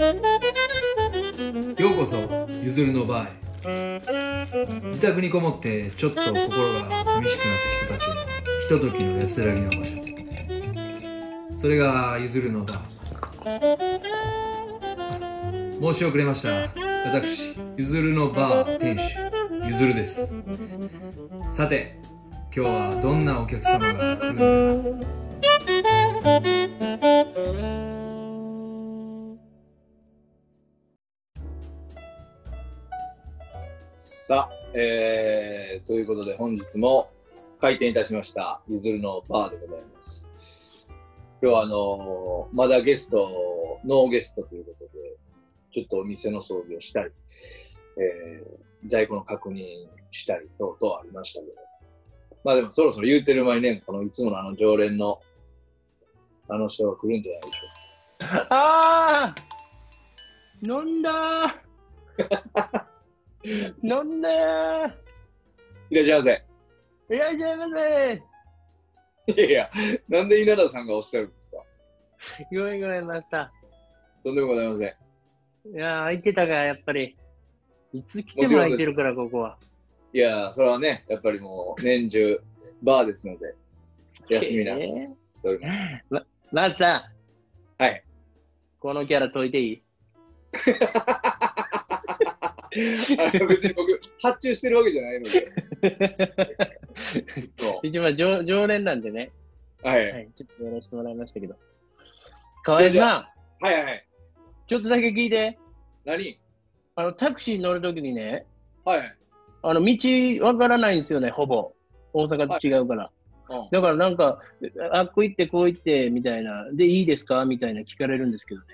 ようこそゆずるのバーへ。自宅にこもってちょっと心が寂しくなった人たちのひとときの安らぎの場所それがゆずるのバー。申し遅れました。私ゆずるのバー店主ゆずるです。さて今日はどんなお客様が来るんだえー、ということで本日も開店いたしました、ゆずるのバーでございます。今日はあのーまだゲスト、ノーゲストということで、ちょっとお店の掃除をしたり、えー、在庫の確認したり等々ありましたけど、まあでもそろそろ言うてる前にね、このいつものあの常連のあの人が来るんじゃないでしょうか。ああ飲んだー！飲んだーうか。いらっしゃいませ。いらっしゃいませいやいや、なんで稲田さんがおっしゃるんですか？ごめんごめんました。とんでもございません。いやー、空いてたか、やっぱり。いつ来ても空いてるから、ここは。いや、それはね、やっぱりもう年中バーですので、休みなくております。ー マスター、はい。このキャラ解いていい？別に僕、発注してるわけじゃないので。そ一応、常常連なんでね、うはい。はいはい、ちょっとやらせてもらいましたけど。河合さん、はいはい。ちょっとだけ聞いて。何？あの、タクシーに乗るときにね、はいはい。あの、道わからないんですよね、ほぼ。大阪と違うから。うんだからなんか、あっこ行ってこう行ってみたいな、で、いいですか？みたいな聞かれるんですけどね。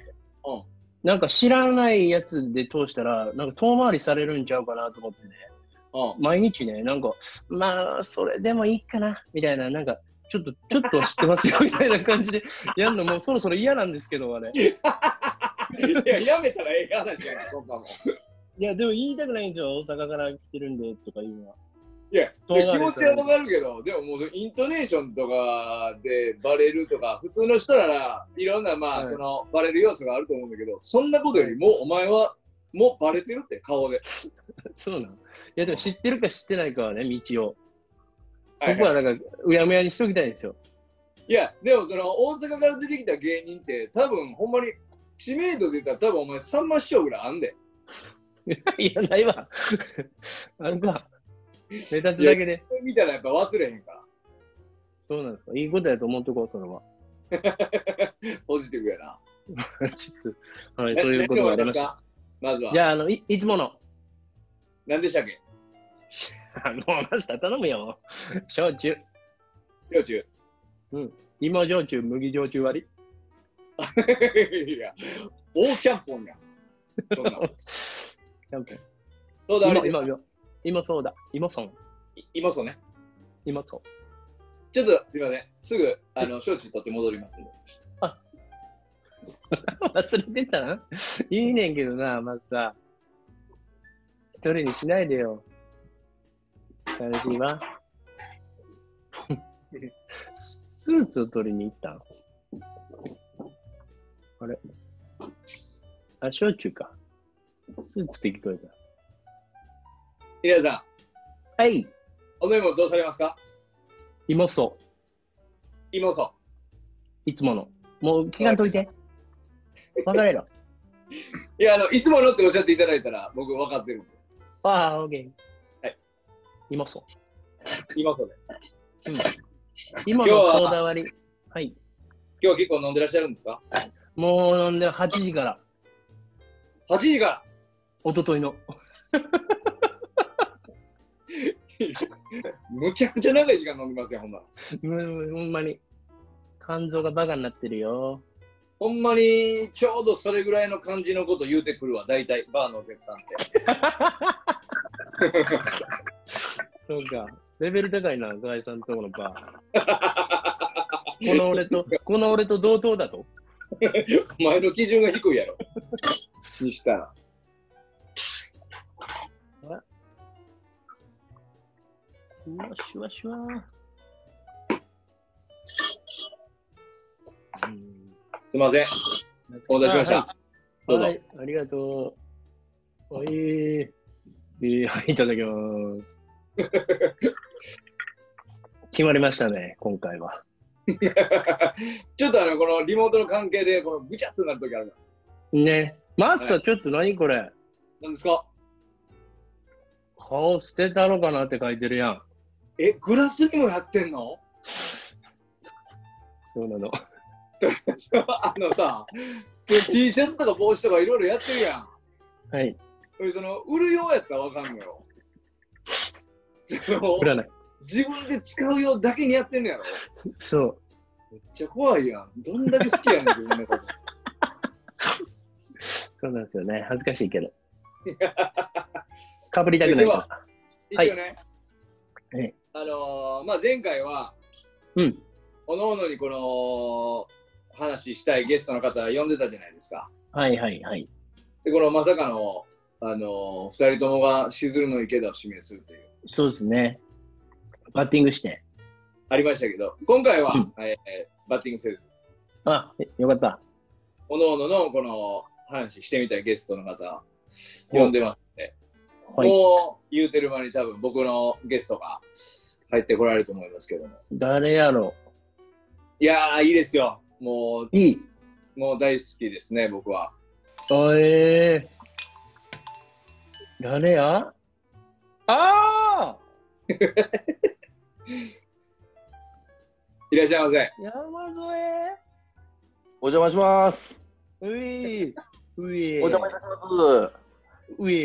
うんなんか知らないやつで通したら、なんか遠回りされるんちゃうかなと思ってね。うん。毎日ね、なんか、まあ、それでもいいかなみたいな、なんか、ちょっと、ちょっと知ってますよみたいな感じで やるのもうそろそろ嫌なんですけど、あれ。いいや、やめたらええ話じゃない、そんなもん。や、でも言いたくないんですよ。大阪から来てるんでとか言うのは。いや、気持ちはわかるけど、でももうイントネーションとかでバレるとか、普通の人ならいろんな、まあ、はいそのバレる要素があると思うんだけど、そんなことよりもお前はもうバレてるって顔で。そうなのいや、でも知ってるか知ってないかはね、道を。そはいこはだから、うやむやにしときたいんですよ。いや、でもその大阪から出てきた芸人って、多分ほんまに知名度で言ったら多分お前さんま師匠ぐらいあんで。いや、ないわ。あるか。目立つだけで。見たらやっぱ忘れへんから。そうなんですか？いいことやと思っとこう、それは。ポジティブやな。ちょっと、はい、そういうことがありました。た。まずは。じゃあ、あの、いいつもの。何でしたっけ？あの、マスター頼むよ。焼酎。幼虫。芋焼酎、麦焼酎割り？いや、大キャンポンや。そうだ、あれ芋、です芋、芋。芋そうだ。芋そん。今そうね。芋そう。ちょっとすいません。すぐ、あの、焼酎取って戻りますんで。忘れてたないいねんけどな、マスター。一人にしないでよ。悲しいわ。スーツを取りに行ったんあれ？あ、焼酎か。スーツって聞こえた。皆さん、はい、お飲み物どうされますか？芋そ。芋そういつもの。もう聞かんといて。分かれろ。う。いや、あの、いつものっておっしゃっていただいたら、僕分かってるんで。ああ、オッケー。はい。芋そ。芋そうで。芋の今日はソーダ割り。はい。今日結構飲んでらっしゃるんですか？もう飲んで8時から、?8 時から？一昨日の。むちゃくちゃ長い時間飲んでますよ、ほんま。うんほんまに。肝臓がバカになってるよ。ほんまに、ちょうどそれぐらいの感じのこと言うてくるわ、大体、バーのお客さんって。そうか。レベル高いな、ガイさんとこのバー。この俺と、この俺と同等だと。お前の基準が低いやろ。にしたら。うわ、シュワシすいません。お待たせしましたあはいどうぞはい、ありがとう。はい、えーはい、いただきます。決まりましたね、今回は。ちょっとあの、このリモートの関係で、このぐちゃっとなるときある。ね。マスター、ちょっと何これ？何ですか？顔捨てたのかなって書いてるやん。え、グラスにもやってんの？そうなの。あのさ、T シャツとか帽子とかいろいろやってるやん。はい、その売るようやったらわかんのよ。その振らない。自分で使うようだけにやってんのやろ。そう。めっちゃ怖いやん。どんだけ好きやねん、自分のこと。そうなんですよね。恥ずかしいけど。かぶりたくないから。一応ね、はいあのーまあ、前回は、うん。おのおのにこの話したいゲストの方呼んでたじゃないですか。はいはいはい。で、このまさかの、あのー二人ともがしずるの池田を指名するという、そうですね。バッティングして。ありましたけど、今回は、うんえーバッティングせず、あ、えよかった。おのおののこの話してみたいゲストの方、呼んでますので、はい。もう言うてる間に多分僕のゲストが入ってこられると思いますけども。誰やろ？いやー、いいですよ。もう、ういい？もう大好きですね、僕は。あえー、誰や？ああ いらっしゃいませ。山添お邪魔します。ういういお邪魔いたしまうい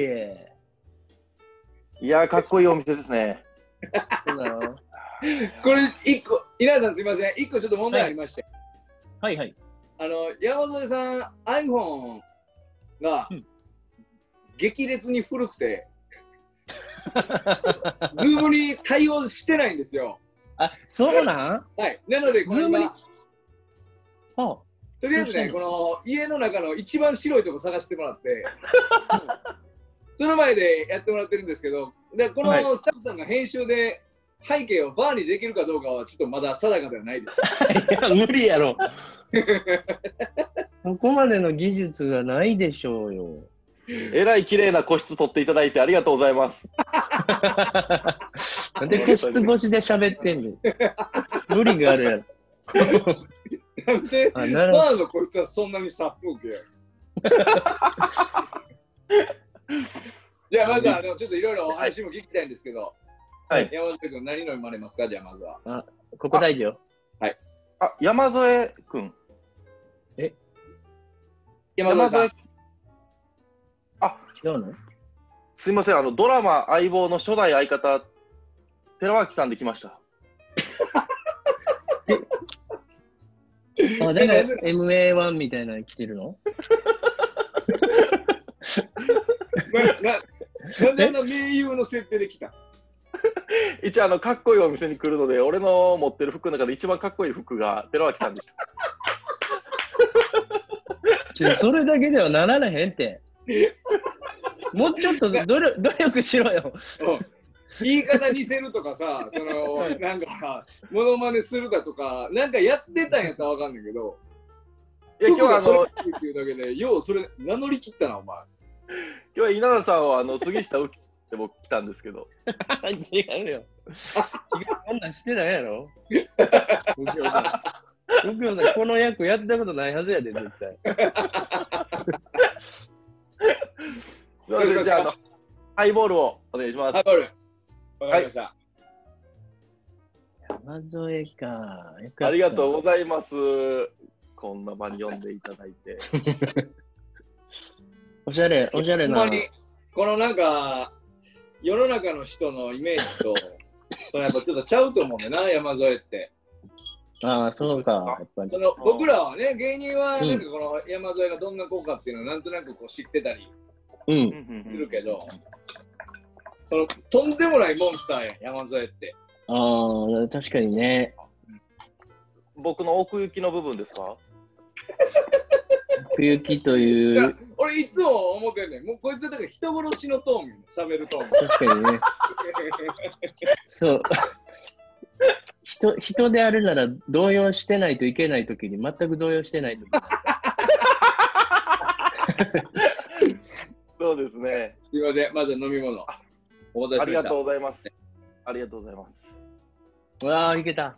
す。いやー、かっこいいお店ですね。これ、一個、稲田さんすみません。一個ちょっと問題ありまして。はいはい。あの、山添さん、iPhone がうん激烈に古くて、ズームに対応してないんですよ。あ、そうなん？はい。なので、これ Zoom に？今、あとりあえずね、この家の中の一番白いとこ探してもらって、その前でやってもらってるんですけど、でこのはいスタッフさんが編集で背景をバーにできるかどうかはちょっとまだ定かではないです。いや、無理やろ。そこまでの技術がないでしょうよ。えらい綺麗な個室取っていただいてありがとうございます。なんで個室越しで喋ってんの？無理があるやろ。なんで、あ、なるほど。バーの個室はそんなに殺風景じゃあまずはあのちょっといろいろお話も聞きたいんですけど、はい。山本君何飲まれますか？じゃあまずは。ここ大事よ。あ、山添くん。山添さん。違うの？すいません、あの、ドラマ相棒の初代相方、寺脇さんで来ました。あ、だから MA1 みたいなの来てるの？なななんであんな名優の設定で来た？一応、あの、かっこいいお店に来るので、俺の持ってる服の中で一番かっこいい服が寺脇さんでした。ちょそれだけではなられへんって。もうちょっと努力努力しろよ。言い方似せるとかさ、そのなんか、モノマネするだとか、なんかやってたんやったらわかんないけど、いや、今日はあの、それっていうだけで、ようそれ名乗り切ったな、お前。今日は稲田さんはあの杉下右京で僕来たんですけど、違うよ。違う、こんなんしてないやろ。右京さん。右京さん、この役やったことないはずやで、絶対。すいません、じゃあ、あの、ハイボールをお願いしますハ。イボール。わかりました。山添か。ありがとうございます。こんな場に呼んでいただいて。おしゃれ、おしゃれな。ほんまに、このなんか、世の中の人のイメージと、そのやっぱちょっとちゃうと思うんだよな、山添って。ああ、そうか、やっぱりそ。の僕らはね、芸人はうんなんかこの山添がどんな子かっていうのをなんとなくこう知ってたりうん。するけど、そのとんでもないモンスターや、山添って。ああ、確かにね。僕の奥行きの部分ですか？奥行きという、俺いつも思ってんねん。もうこいつだから人殺しのトーンよ喋るトーン。確かにね。そう。人人であるなら動揺してないといけないときに全く動揺してないとき。そうですね。すいません、まず飲み物。お待たせしました。ありがとうございます。ありがとうございます。うわあ、いけた。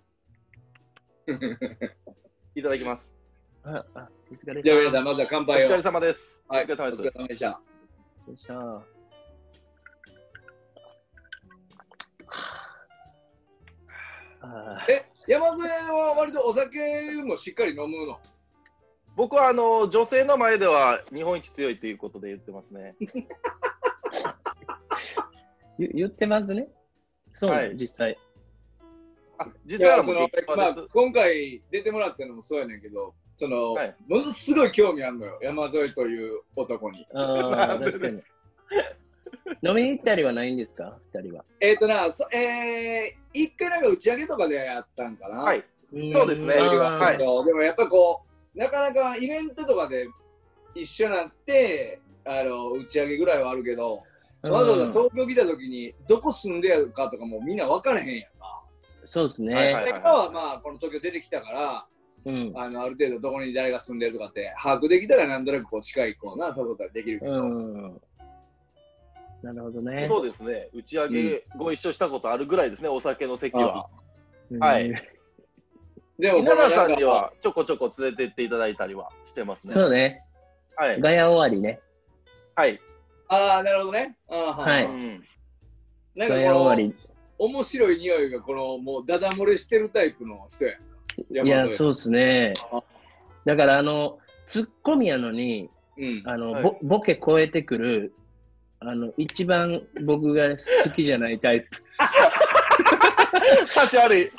いただきます。あ、あ、お疲れじゃあ皆さん、様まずは乾お杯を。疲れ様です。はい、お疲れ様ですお疲れ様でした。でした。あえ、山添は割とお酒もしっかり飲むの？僕はあの女性の前では日本一強いということで言ってますね。言言ってますね。そう、はい実際。あ、い実はやそのまあ今回出てもらったのもそうやねんけど、その、はいものすごい興味あるのよ、山添という男に。ああ、確かに。飲みに行ったりはないんですか？二人は。えっ、ー、とな、そえー、一回なんか打ち上げとかでやったんかな。はい。うんそうですねあはいのでもやっぱこう、なかなかイベントとかで一緒になって、あの打ち上げぐらいはあるけど、わざわざ東京来た時にどこ住んでやるかとかもみんな分からへんやんか。そうですね。はいはいで今はまあこの東京出てきたから、うん。あのある程度どこに誰が住んでるとかって把握できたらなんとなくこう近いこうな誘ったりできるけど、うん。なるほどね。そうですね。打ち上げご一緒したことあるぐらいですね、お酒の席は。うんはい。でもこ稲田さんにはちょこちょこ連れてっていただいたりはしてますね。そうね。はい。ガヤ終わりね。はい。ああなるほどね。あーはいうんなんかガヤ終わこ。面白い匂いがこのもうダダ漏れしてるタイプの人やんか。いや、そうですねあ。だから、あの、ツッコミやのに、うん。あの、はいボボケ超えてくる、あの、一番僕が好きじゃないタイプ。立ち悪い。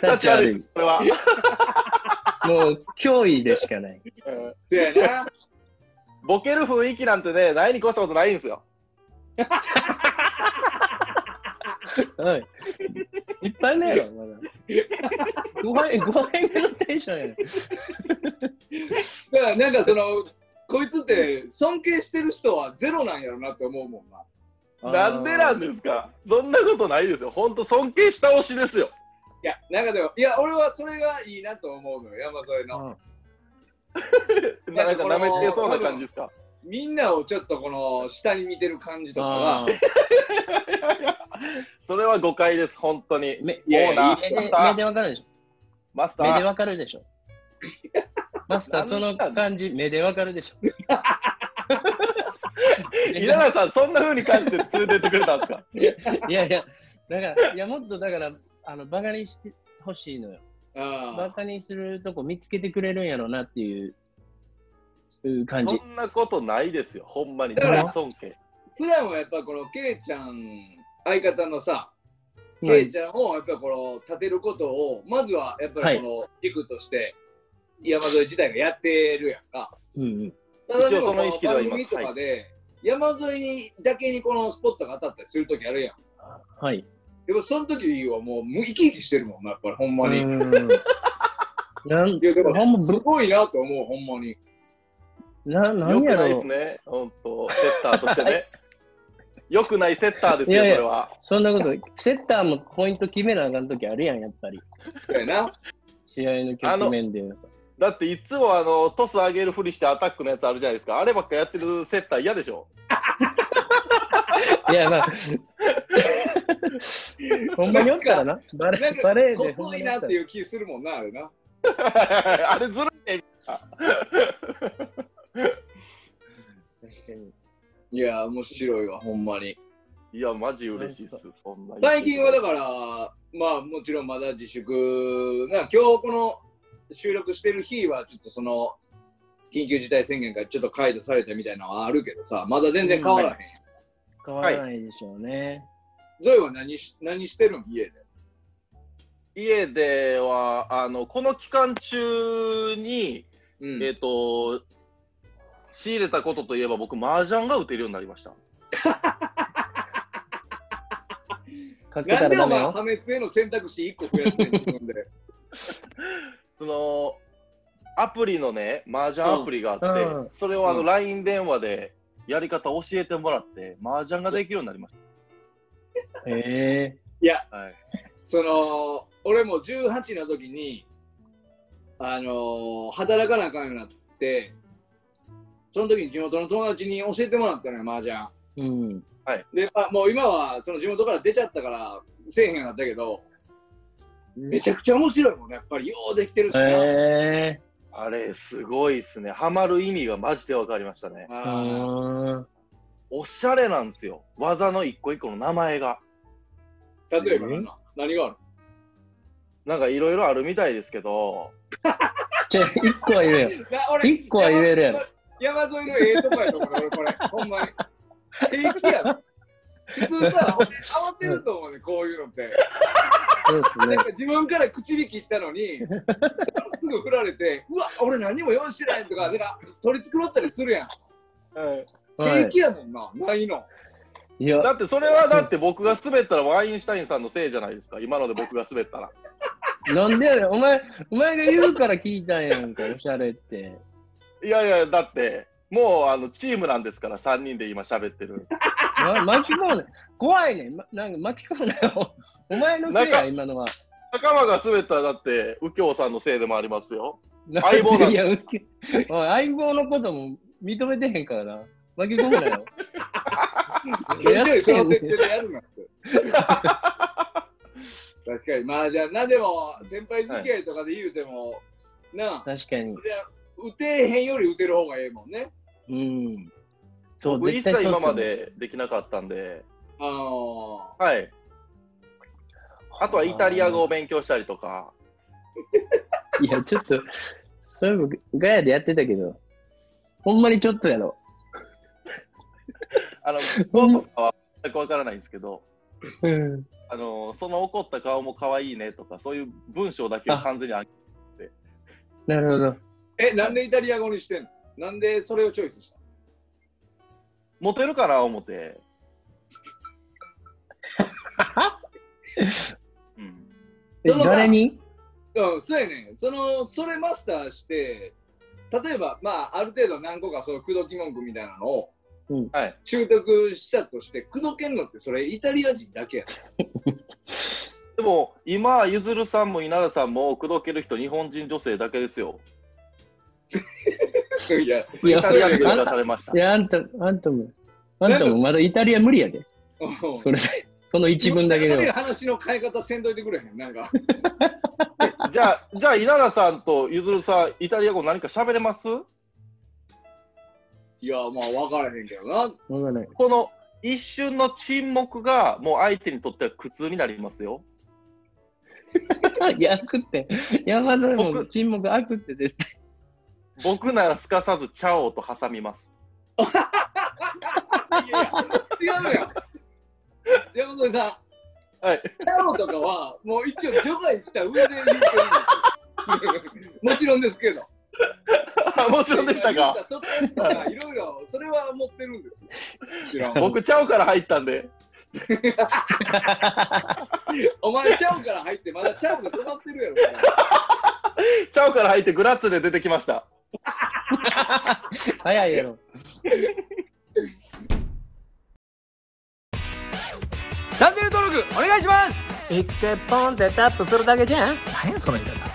タッチ悪い。これは。もう、脅威でしかない。うんそうやな。ボケる雰囲気なんてね、ないに越したことないんですよ。はい。いっぱい目やろ、まだ。5杯、5杯目のテンションやねだからなんかそのこいつって尊敬してる人はゼロなんやろなって思うもんな。なんでなんですか？そんなことないですよ。本当尊敬した推しですよ。いや、なんかでも、いや、俺はそれがいいなと思うのよ、山添の。うん なんか舐めてそうな感じですか？みんなをちょっとこの下に見てる感じとかあが、それは誤解です、本当に。目いやいやオーナ目で目でー、わかるでしょ。マスタ目でー。わかるでしょ。マスター、その感じ、目でわかるでしょ。稲田さん、そんな風に感じて連れてってくれたんですか？いやいや、だから、いや、もっとだから、あの、バカにしてほしいのよ。バあカにするとこ見つけてくれるんやろうなっていういう感じそ。んなことないですよ、ほんまに。だから大尊敬。普段はやっぱこのケイちゃん、相方のさ、はいケイちゃんをやっぱこの立てることを、まずはやっぱりこの軸として、山添自体がやってるやんか。うんうん。ただでも一応その番組とかで、山沿いにだけにこのスポットが当たったりするときあるやん。はい。でもその時はもう無生き生きしてるもんな、やっぱりほんまに。なんや、でもすごいなと思う、ほんまに。ななよくんやろうないですね、本当、セッターとしてね。よくないセッターですよ、いやいやそれは。そんなこと、セッターもポイント決めなあかんときあるやん、やっぱり。そうやな。試合の局面でさ。だっていつもあのトス上げるふりしてアタックのやつあるじゃないですか。あればっかやってるセッター嫌でしょ。いや、まあ、ほんまにおったらな。バレバレーでほんま細いなっていう気するもんな、あれな。あれずるいね。確かにいや、面白いわ、ほんまに。いや、マジ嬉しいっす。そんな最近はだから、まあもちろんまだ自粛、な今日この収録してる日はちょっとその緊急事態宣言がちょっと解除されたみたいなのはあるけどさ、まだ全然変わらへんやん。変わらないでしょうね。ゾイは何し何してるん？家で。家ではあのこの期間中に、うんえっ、と仕入れたことといえば僕麻雀が打てるようになりました。かけたなんでお前らダメよ。破滅への選択肢1個増やしてんの自分で。そのアプリのね麻雀アプリがあって、うんうんそれをあのうん LINE 電話でやり方教えてもらって麻雀ができるようになりましへえいや、た。はいその俺も18の時に、あのー働かなあかんようになって、その時に地元の友達に教えてもらったのよ、麻雀。うん。で、まあ、もう今はその地元から出ちゃったからせえへんようになったけど、めちゃくちゃ面白いもんね、やっぱりようできてるしな。えあれ、すごいですね。ハマる意味がマジで分かりましたね。おしゃれなんですよ。技の一個一個の名前が。ー例えば何な何がある？なんかいろいろあるみたいですけど、じゃあ、一個は言えよ。一個は言えるやろ山山沿いのええとこやと思う俺これ ほんまに平気やろ普通さ俺慌てると思うねこういうのってそうですねなん。か自分から口火切ったのにすぐ振られてうわ俺何も用意してないとかなんか取り繕ったりするやんはい。平気やもんなないのいや、だってそれはだって僕が滑ったらワインシュタインさんのせいじゃないですか。今ので僕が滑ったら。なんでやねん。お前、お前が言うから聞いたんやんか、おしゃれって。いやいや、だって、もうあのチームなんですから、3人で今喋ってる。ま、巻き込むね。怖いねん。ま、なんか巻き込むなよ。お前のせいや、今のは。仲間が滑ったらだって、右京さんのせいでもありますよ。相棒なんいや、相棒のことも認めてへんからな。巻き込むなよ。ちょいちょいその設定でやるなって 確かに麻雀なでも先輩付き合いとかで言うても、なあ確かに。打てへんより打てる方がええもんねうん。そう、僕一切今絶対そうっすよまでできなかったんで、あのはい。あとはイタリア語を勉強したりとか、いや、ちょっと、そういうのガヤでやってたけど、ほんまにちょっとやろ。あの、語とかは全くわからないんですけど、うん。あの、その怒った顔も可愛いねとか、そういう文章だけを完全にあなるほど。えなんでイタリア語にしてんの？なんでそれをチョイスした？モテるかな思って。うん、えその誰に？うんそうやねん。そのそれマスターして例えばまあある程度何個かその口説き文句みたいなのをはい。習得したとして口説けんのってそれイタリア人だけやでも、今、ゆずるさんも稲田さんも口説ける人、日本人女性だけですよ。ろいやいやイタリアで出あんたされましたい。や、あんた、あんたも、あんたもまだイタリア無理やで。うんそれで、その一文だけで。話の変え方せんといてくれへんなんか じゃあ、じゃあ稲田さんとゆずるさん、イタリア語何か喋れます？いやまあ分からへんけどなない。この一瞬の沈黙が、もう相手にとっては苦痛になりますよ。いや、悪って。山添も僕沈黙悪って絶対。僕ならすかさずチャオと挟みます。いやいや違うのよ山添さんはい。チャオとかはもう一応除外した上で言うてるんですよもちろんですけどもちろんでしたか。いろいろそれは持ってるんですよ僕、チャオから入ったんで。お前チャオから入ってまだチャオで止まってるやろチャオから入ってグラッツで出てきました。早いやろ。チャンネル登録お願いします。一回ポンってタップするだけじゃん。何やその言い方